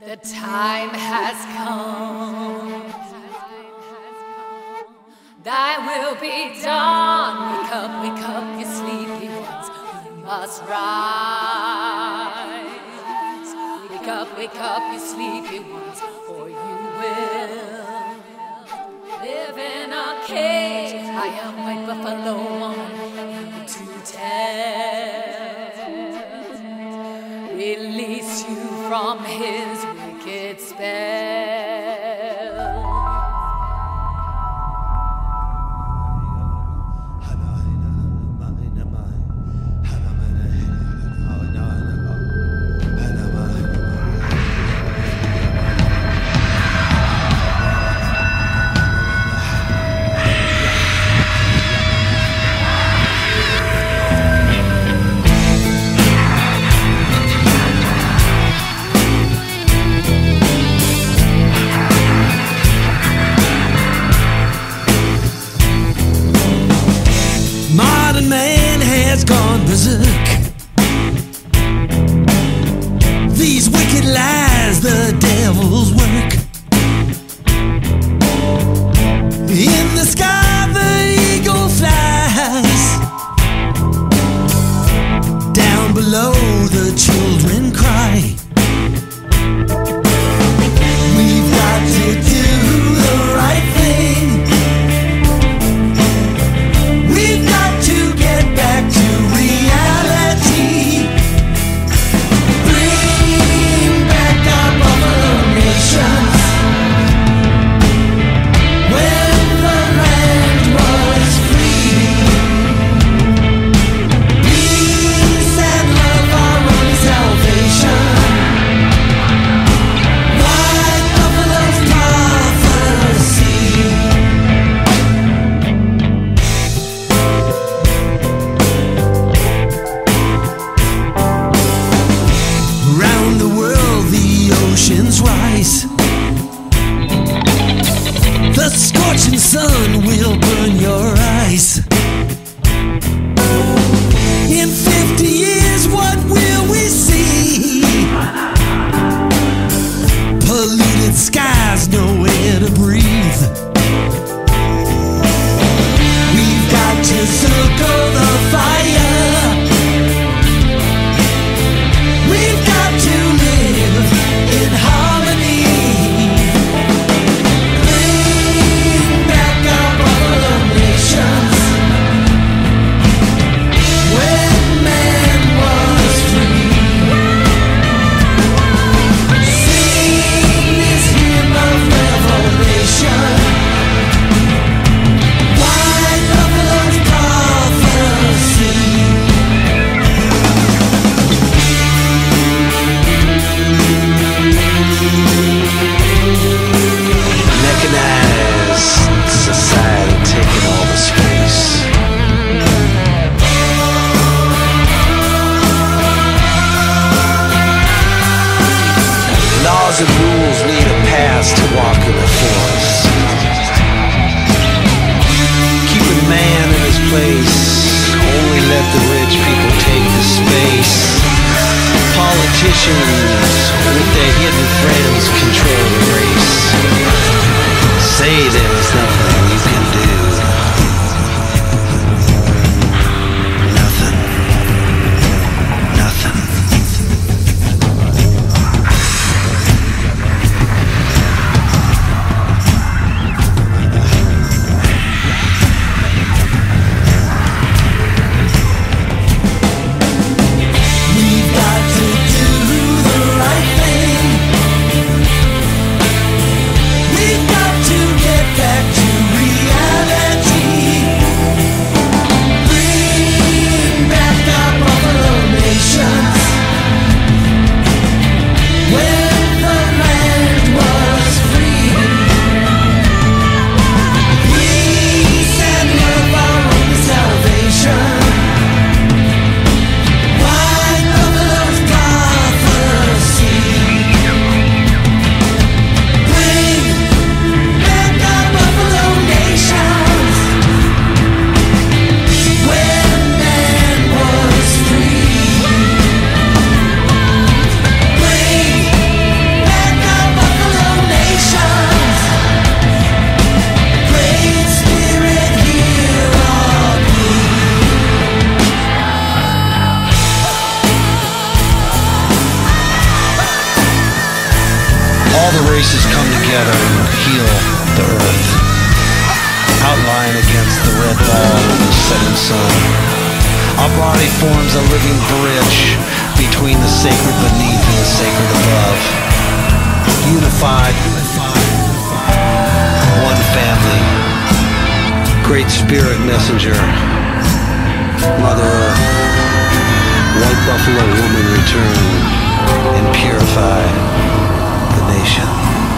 The time has come. Thy will be done. Wake up, wake up, you sleepy ones. We must rise. Wake up, wake up, you sleepy ones. from his wicked spell. common man has gone berserk. These wicked lies, the devil's work. Station. Races come together and heal the earth. Outline against the red ball of the setting sun. Our body forms a living bridge between the sacred beneath and the sacred above. Unified, one family. Great Spirit Messenger, Mother Earth, White Buffalo Woman return and purify nation.